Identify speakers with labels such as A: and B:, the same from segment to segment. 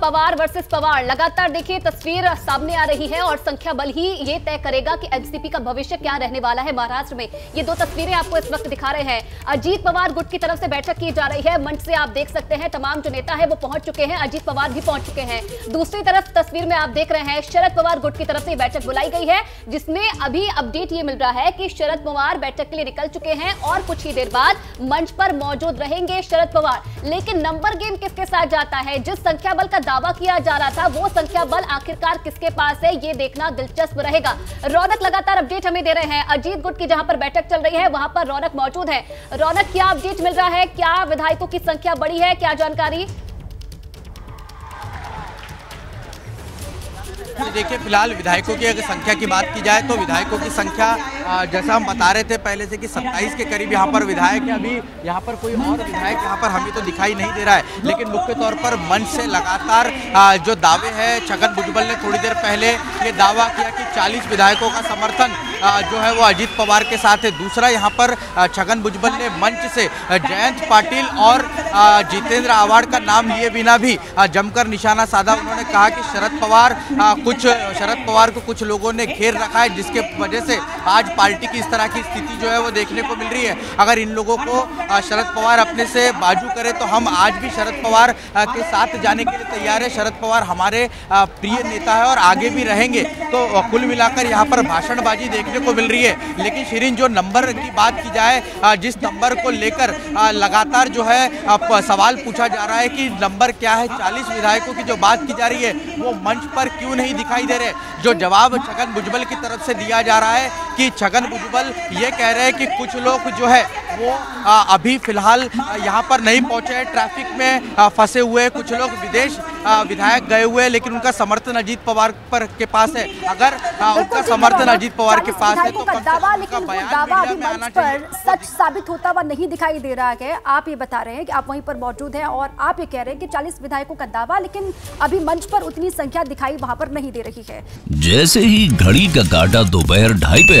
A: Pawar versus Pawar. लगातार देखिए, तस्वीर सामने आ रही है और संख्या बल ही ये तय करेगा कि एनसीपी का भविष्य क्या रहने वाला है महाराष्ट्र में। ये दो तस्वीरें आपको इस वक्त दिखा रहे हैं। अजीत पवार गुट की तरफ़ से बैठक की जा रही है। मंच से आप देख सकते हैं, तमाम जो नेता है वो पहुँच चुके हैं। अजीत पवार भी पहुँच चुके हैं। दूसरी तरफ़ तस्वीर में आप देख रहे हैं, शरद पवार गुट की तरफ़ से बैठक बुलाई गई है, जिसमें अभी अपडेट ये मिल रहा है कि शरद पवार बैठक के लिए निकल चुके हैं और कुछ ही देर बाद मंच पर मौजूद रहेंगे शरद पवार। लेकिन नंबर गेम किसके साथ जाता है? जिस संख्या बल का दावा किया जा रहा था, वो संख्या बल आखिरकार किसके पास है, ये देखना दिलचस्प रहेगा। रौनक लगातार अपडेट हमें दे रहे हैं। अजीत गुट की जहाँ पर बैठक चल रही है, वहाँ पर रौनक मौजूद है। रौनक, क्या अपडेट मिल रहा है? क्या विधायकों की संख्या बड़ी है? क्या जानकारी?
B: देखिए, फ़िलहाल विधायकों की अगर संख्या की बात की जाए तो विधायकों की संख्या जैसा हम बता रहे थे पहले से कि 27 के करीब यहाँ पर विधायक है। अभी यहाँ पर कोई और विधायक यहाँ पर हमें तो दिखाई नहीं दे रहा है, लेकिन मुख्य तौर पर मंच से लगातार जो दावे हैं, छगन भुजबल ने थोड़ी देर पहले ये दावा किया कि 40 विधायकों का समर्थन जो है वो अजीत पवार के साथ है। दूसरा यहाँ पर छगन भुजबल ने मंच से जयंत पाटिल और जितेंद्र आवाड़ का नाम लिए बिना भी जमकर निशाना साधा। उन्होंने कहा कि शरद पवार कुछ, शरद पवार को कुछ लोगों ने घेर रखा है, जिसके वजह से आज पार्टी की इस तरह की स्थिति जो है वो देखने को मिल रही है। अगर इन लोगों को शरद पवार अपने से बाजू करे तो हम आज भी शरद पवार के साथ जाने के लिए तैयार है। शरद पवार हमारे प्रिय नेता है और आगे भी रहेंगे। तो कुल मिलाकर यहाँ पर भाषणबाजी देखने को मिल रही है। लेकिन शिरीन, जो नंबर की बात की जाए जिस नंबर को लेकर लगातार जो है सवाल पूछा जा रहा है कि नंबर क्या है? चालीस विधायकों की जो बात की जा रही है, वो मंच पर क्यों नहीं दिखाई दे रहे? जो जवाब छगन भुजबल की तरफ़ से दिया जा रहा है कि छगन भुजबल ये कह रहे हैं कि कुछ लोग जो है वो आ, अभी फ़िलहाल यहाँ पर नहीं पहुँचे हैं। ट्रैफ़िक में फंसे हुए कुछ लोग। विदेश विधायक गए हुए हैं लेकिन उनका समर्थन अजीत पवार पर के पास है। अगर उनका समर्थन अजीत पवार के पास है तो
A: दावा लेकिन दावा अभी मंच पर सच साबित होता हुआ नहीं दिखाई दे रहा है। आप ये बता रहे हैं कि आप वहीं पर मौजूद हैं और आप ये कह रहे हैं कि 40 विधायकों का दावा लेकिन अभी मंच पर उतनी संख्या दिखाई वहाँ पर नहीं दे रही है।
C: जैसे ही घड़ी का काटा दोपहर ढाई पे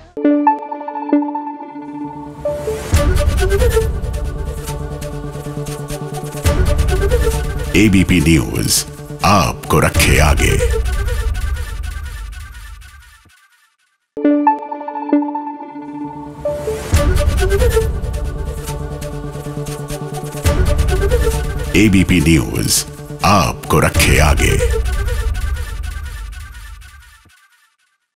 D: एबीपी न्यूज़ आपको रखे आगे। एबीपी न्यूज़ आपको रखे आगे।